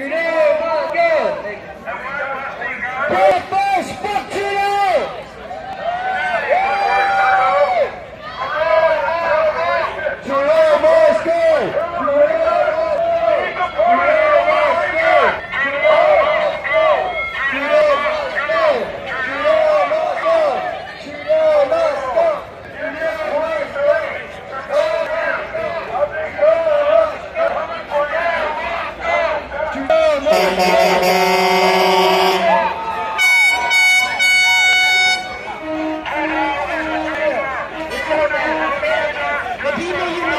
Grenade, go! Go first, Thank you.